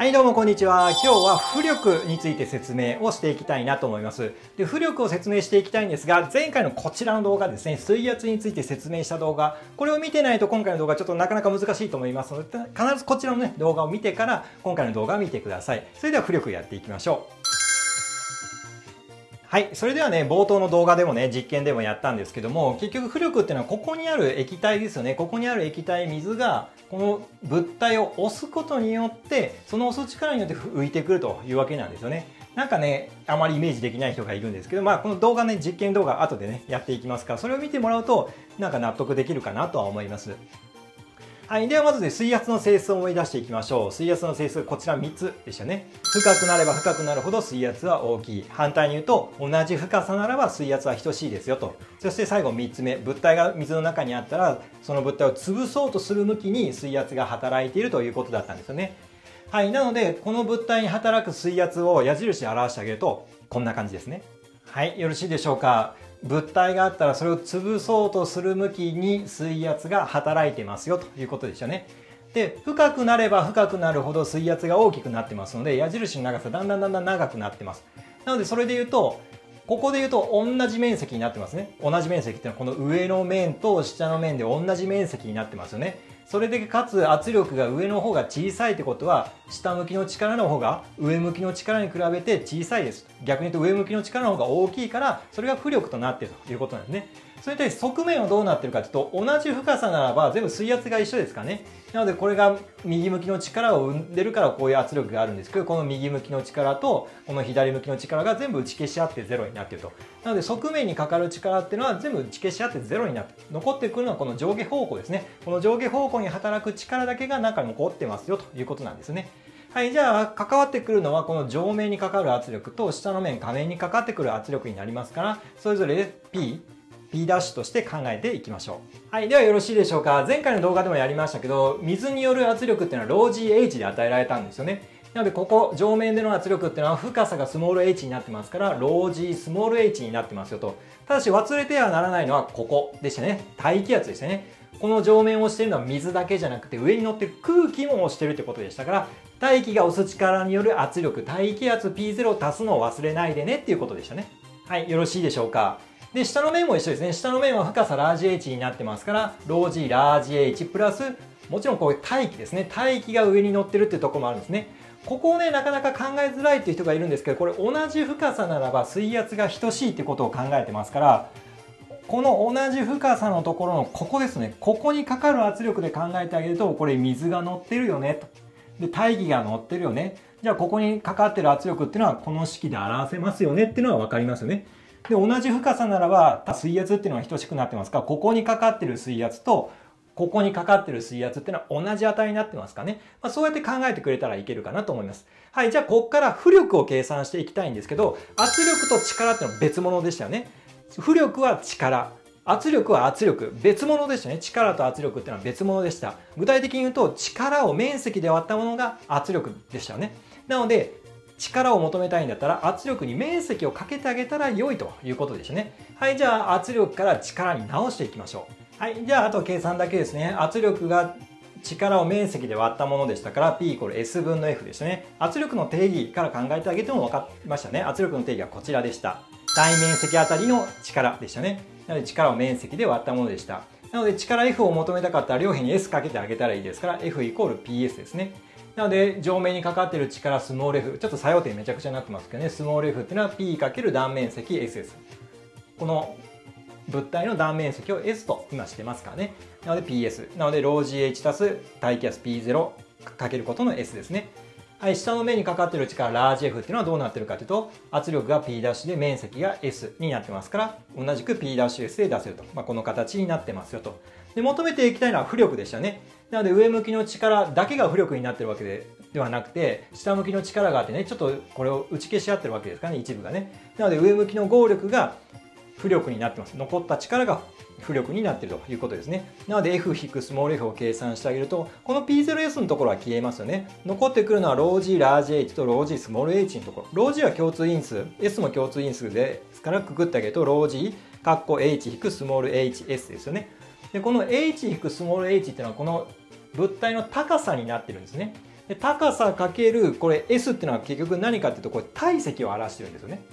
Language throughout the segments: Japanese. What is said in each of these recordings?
はいどうもこんにちは。今日は浮力について説明をしていきたいなと思います。で、浮力を説明していきたいんですが、前回のこちらの動画ですね、水圧について説明した動画、これを見てないと今回の動画ちょっとなかなか難しいと思いますので、必ずこちらのね、動画を見てから今回の動画を見てください。それでは浮力やっていきましょう。はい。それではね、冒頭の動画でもね、実験でもやったんですけども、結局浮力っていうのはここにある液体ですよね。ここにある液体、水が、この物体を押すことによって、その押す力によって浮いてくるというわけなんですよね。なんかね、あまりイメージできない人がいるんですけど、まあ、この動画ね、実験動画後でね、やっていきますから、それを見てもらうと、なんか納得できるかなとは思います。はい。ではまずね、水圧の性質を思い出していきましょう。水圧の性質、こちら3つでしたね。深くなれば深くなるほど水圧は大きい。反対に言うと、同じ深さならば水圧は等しいですよと。そして最後3つ目、物体が水の中にあったら、その物体を潰そうとする向きに水圧が働いているということだったんですよね。はい。なので、この物体に働く水圧を矢印で表してあげると、こんな感じですね。はい。よろしいでしょうか。物体があったらそれを潰そうとする向きに水圧が働いてますよということでしたね。で、深くなれば深くなるほど水圧が大きくなってますので、矢印の長さだんだんだんだん長くなってます。なのでそれで言うと、ここで言うと同じ面積になってますね。同じ面積っていうのはこの上の面と下の面で同じ面積になってますよね。それでかつ圧力が上の方が小さいってことは下向きの力の方が上向きの力に比べて小さいです。逆に言うと上向きの力の方が大きいからそれが浮力となっているということなんですね。それに対して側面はどうなってるかというと同じ深さならば全部水圧が一緒ですかね。なのでこれが右向きの力を生んでるからこういう圧力があるんですけどこの右向きの力とこの左向きの力が全部打ち消し合ってゼロになっていると。なので側面にかかる力っていうのは全部打ち消し合ってゼロになって残ってくるのはこの上下方向ですね。この上下方向に働く力だけが中に残ってますよということなんですね。はい、じゃあ関わってくるのはこの上面にかかる圧力と下の面下面にかかってくる圧力になりますからそれぞれ P P' として考えていきましょう。はい。ではよろしいでしょうか。前回の動画でもやりましたけど、水による圧力っていうのはロー GH で与えられたんですよね。なので、ここ、上面での圧力っていうのは深さがスモール h になってますから、ロー G スモール h になってますよと。ただし忘れてはならないのはここでしたね。大気圧でしたね。この上面を押してるのは水だけじゃなくて、上に乗ってる空気も押してるってことでしたから、大気が押す力による圧力、大気圧 P0 を足すのを忘れないでねっていうことでしたね。はい、よろしいでしょうか。で、下の面も一緒ですね。下の面は深さラージ H になってますから、ロージーラージ H プラス、もちろんこういう大気ですね。大気が上に乗ってるっていうとこもあるんですね。ここをね、なかなか考えづらいっていう人がいるんですけど、これ同じ深さならば水圧が等しいってことを考えてますから、この同じ深さのところのここですね。ここにかかる圧力で考えてあげると、これ水が乗ってるよねと。で、大気が乗ってるよね。じゃあここにかかってる圧力っていうのはこの式で表せますよねっていうのは分かりますよね。で、同じ深さならば、水圧っていうのは等しくなってますか？ら、ここにかかってる水圧と、ここにかかってる水圧っていうのは同じ値になってますかね？まあ、そうやって考えてくれたらいけるかなと思います。はい、じゃあここから浮力を計算していきたいんですけど、圧力と力っていうのは別物でしたよね。浮力は力。圧力は圧力。別物でしたね。力と圧力っていうのは別物でした。具体的に言うと、力を面積で割ったものが圧力でしたよね。なので、力を求めたいんだったら圧力に面積をかけてあげたら良いということでしたね。はい、じゃあ圧力から力に直していきましょう。はい、じゃああと計算だけですね。圧力が力を面積で割ったものでしたから P イコール S 分の F でしたね。圧力の定義から考えてあげても分かりましたね。圧力の定義はこちらでした。大面積あたりの力でしたね。なので力を面積で割ったものでした。なので力 F を求めたかったら両辺に S かけてあげたらいいですから F イコール PS ですね。なので、上面にかかっている力、スモール f、ちょっと作用点めちゃくちゃになってますけどね、スモール f っていうのは P× 断面積 SS。この物体の断面積を S と今してますからね。なので PS。なので、ロー GH 足す大気圧 P0 かけることの S ですね。はい、下の面にかかっている力、ラージ F っていうのはどうなってるかというと、圧力が P' で面積が S になってますから、同じく P'S で出せると。まあ、この形になってますよと。で、求めていきたいのは浮力でしたね。なので、上向きの力だけが浮力になってるわけでではなくて、下向きの力があってね、ちょっとこれを打ち消し合ってるわけですかね、一部がね。なので、上向きの合力が浮力になってます。残った力が浮力になってるということですね。なので F- 引くスモール f を計算してあげると、この P0S のところは消えますよね。残ってくるのはロー G ラージ H とロー G スモール h のところ。ロー G は共通因数、S も共通因数ですからくくってあげると、ロー G、カッコ H- 引くスモール HS ですよね。で、この H- スモール h っていうのはこの物体の高さになってるんですね。 で高さかけるこれ S っていうのは結局何かっていうとこれ体積を表してるんですよね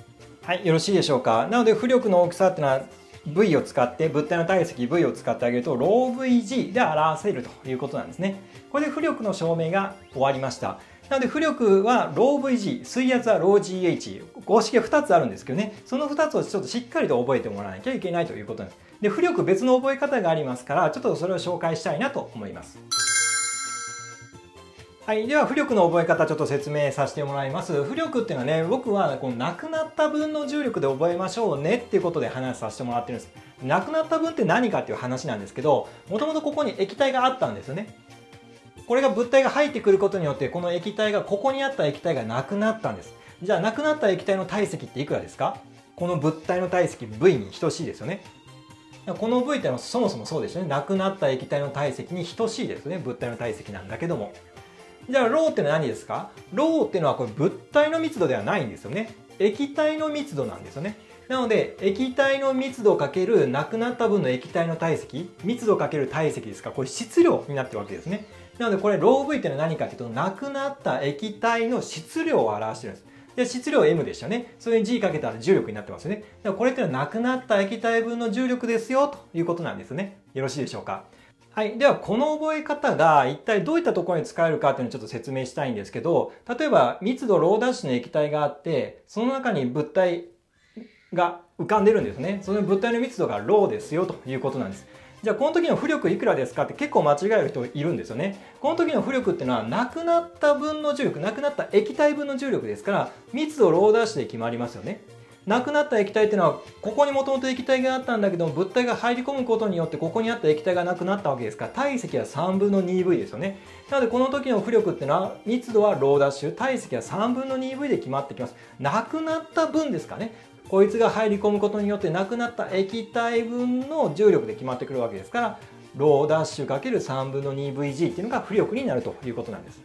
はいよろしいでしょうかなので浮力の大きさっていうのは V を使って物体の体積 V を使ってあげると ρVg で表せるということなんですねこれで浮力の証明が終わりましたなので浮力は ρVg 水圧は ρgh 公式が2つあるんですけどねその2つをちょっとしっかりと覚えてもらわなきゃいけないということなんですで浮力別の覚え方がありますからちょっとそれを紹介したいなと思います はい。では、浮力の覚え方ちょっと説明させてもらいます。浮力っていうのはね、僕はこのなくなった分の重力で覚えましょうねっていうことで話させてもらってるんです。なくなった分って何かっていう話なんですけど、もともとここに液体があったんですよね。これが物体が入ってくることによって、この液体が、ここにあった液体がなくなったんです。じゃあ、なくなった液体の体積っていくらですか？この物体の体積 V に等しいですよね。この V ってのはそもそもそうですよね。なくなった液体の体積に等しいですね。物体の体積なんだけども。じゃあ、ローって何ですか？ローってのはこれ物体の密度ではないんですよね。液体の密度なんですよね。なので、液体の密度かけるなくなった分の液体の体積、密度かける体積ですか、これ質量になってるわけですね。なので、これ、ロー V ってのは何かっていうと、なくなった液体の質量を表してるんです。で、質量 M でしたね。それに G かけたら重力になってますよね。だからこれってのはなくなった液体分の重力ですよ、ということなんですね。よろしいでしょうか？はい。では、この覚え方が一体どういったところに使えるかっていうのをちょっと説明したいんですけど、例えば密度ローダッシュの液体があって、その中に物体が浮かんでるんですね。その物体の密度がローですよということなんです。じゃあこの時の浮力いくらですかって結構間違える人いるんですよね。この時の浮力っていうのはなくなった分の重力、なくなった液体分の重力ですから、密度ローダッシュで決まりますよね。なくなった液体っていうのはここにもともと液体があったんだけども物体が入り込むことによってここにあった液体がなくなったわけですから。体積は3分の 2V ですよね。なのでこの時の浮力っていうのは密度はローダッシュ体積は3分の 2V で決まってきます。なくなった分ですかね。こいつが入り込むことによってなくなった液体分の重力で決まってくるわけですからローダッシュ ×3 分の 2VG っていうのが浮力になるということなんです。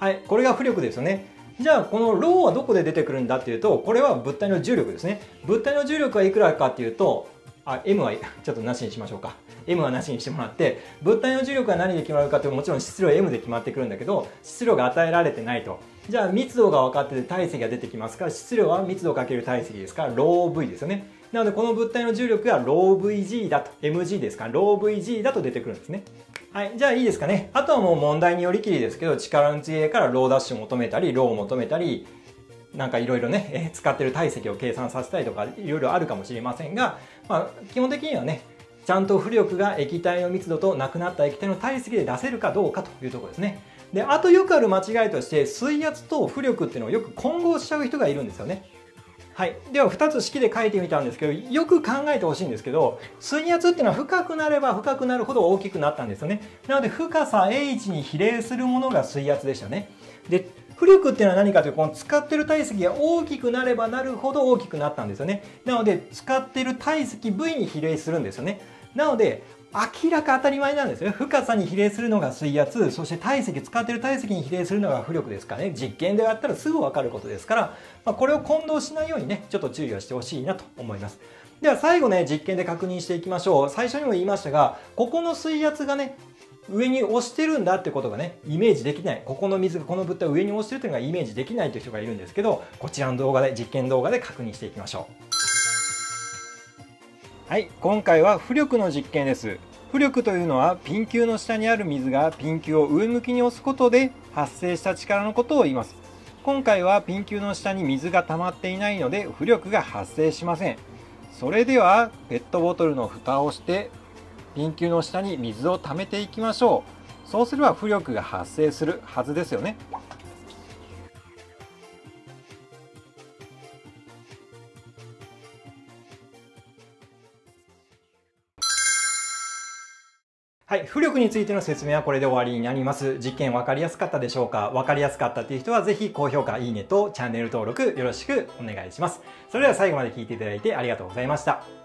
はい。これが浮力ですよね。じゃあこのローはどこで出てくるんだっていうとこれは物体の重力ですね。物体の重力はいくらかっていうとあ M は ちょっとなしにしましょうか。M はなしにしてもらって物体の重力は何で決まるかってもちろん質量 M で決まってくるんだけど質量が与えられてないと。じゃあ密度が分かってて体積が出てきますから質量は密度かける体積ですからロー V ですよね。なのでこの物体の重力がロー VG だと MG ですからロー VG だと出てくるんですね。はい。じゃあいいですかね。あとはもう問題によりきりですけど、力の強いからローダッシュを求めたり、ローを求めたり、なんかいろいろね、え使ってる体積を計算させたりとか、いろいろあるかもしれませんが、まあ、基本的にはね、ちゃんと浮力が液体の密度となくなった液体の体積で出せるかどうかというところですね。で、あとよくある間違いとして、水圧と浮力っていうのをよく混合しちゃう人がいるんですよね。はい。では、2つ式で書いてみたんですけど、よく考えてほしいんですけど、水圧っていうのは深くなれば深くなるほど大きくなったんですよね。なので、深さ H に比例するものが水圧でしたね。で、浮力っていうのは何かというと、この使ってる体積が大きくなればなるほど大きくなったんですよね。なので、使ってる体積 V に比例するんですよね。なので、明らか当たり前なんですよ。深さに比例するのが水圧、そして体積、使ってる体積に比例するのが浮力ですかね、実験でやったらすぐわかることですから、まあ、これを混同しないようにね、ちょっと注意をしてほしいなと思います。では最後ね、実験で確認していきましょう。最初にも言いましたが、ここの水圧がね、上に押してるんだってことがね、イメージできない。ここの水がこの物体を上に押してるというのがイメージできないという人がいるんですけど、こちらの動画で、実験動画で確認していきましょう。はい、今回は浮力の実験です。浮力というのはピン球の下にある水がピン球を上向きに押すことで発生した力のことを言います。今回はピン球の下に水が溜まっていないので浮力が発生しません。それではペットボトルの蓋をしてピン球の下に水を溜めていきましょう。そうすれば浮力が発生するはずですよね。浮力についての説明はこれで終わりになります。実験分かりやすかったでしょうか？分かりやすかったという人はぜひ高評価、いいねとチャンネル登録よろしくお願いします。それでは最後まで聴いていただいてありがとうございました。